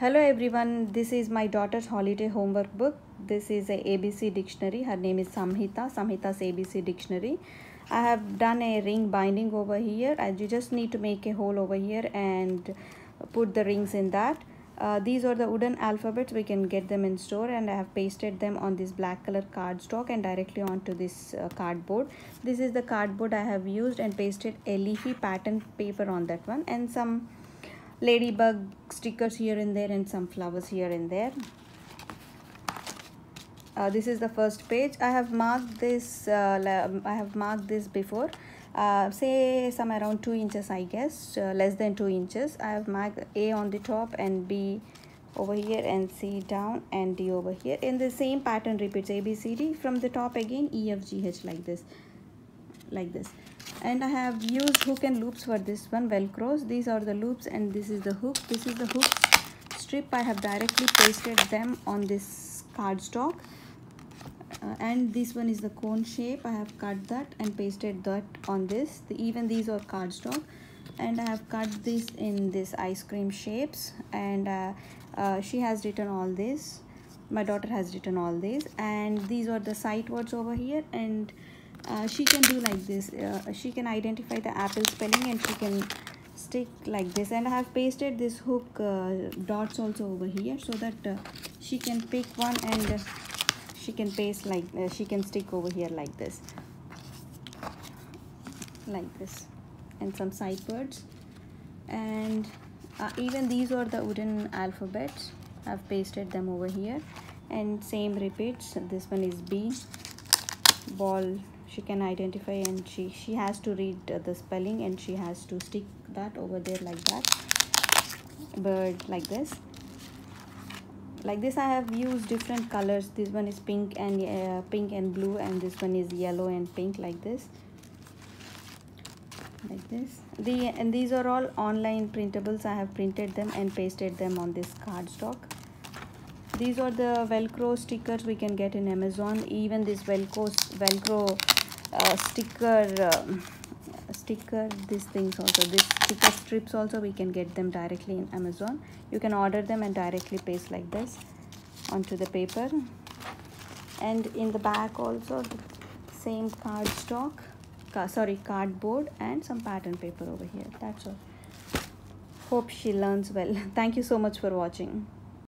Hello everyone, this is my daughter's holiday homework book. This is a ABC dictionary. Her name is Samhita, Samhita's ABC dictionary. I have done a ring binding over here and you just need to make a hole over here and put the rings in that. Uh, these are the wooden alphabets we can get them in store and I have pasted them on this black color cardstock and directly onto this uh, cardboard. This is the cardboard I have used and pasted a leafy pattern paper on that one and some ladybug stickers here and there and some flowers here and there. Uh, this is the first page. I have marked this uh, i have marked this before. Uh, say some around two inches i guess uh, less than two inches. I have marked a on the top and b over here and c down and d over here. In the same pattern repeats a b c d. From the top again e f g h like this like this and I have used hook and loops for this one velcros. These are the loops and this is the hook. This is the hook strip. I have directly pasted them on this cardstock. Uh, and this one is the cone shape. I have cut that and pasted that on this. The, even these are cardstock. And I have cut this in this ice cream shapes. And uh, uh, she has written all this. My daughter has written all this. And these are the sight words over here. And uh, she can do like this. Uh, she can identify the apple spelling and she can stick like this. And I have pasted this hook uh, dots also over here so that uh, she can pick one and she can paste like uh, she can stick over here like this. Like this. And some side words and even these are the wooden alphabets. I've pasted them over here. And same repeats. This one is B. Ball she can identify and she she has to read the spelling and she has to stick that over there like that. Bird like this. Like this i have used different colors. This one is pink and uh, pink and blue and this one is yellow and pink like this. Like this. The and these are all online printables. I have printed them and pasted them on this cardstock these are the velcro stickers we can get in amazon. Even this velcro velcro uh, sticker um, sticker these things also this sticker strips also we can get them directly in amazon. You can order them and directly paste like this onto the paper. And in the back also the same cardstock ca sorry cardboard and some pattern paper over here. That's all. Hope she learns well. Thank you so much for watching